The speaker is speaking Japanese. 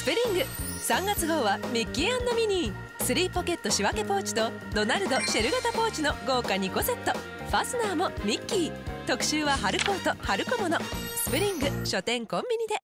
スプリング。3月号はミッキーミニー。3ポケット仕分けポーチとドナルドシェル型ポーチの豪華2個セット。ファスナーもミッキー。特集は春コート春小物スプリング書店コンビニで。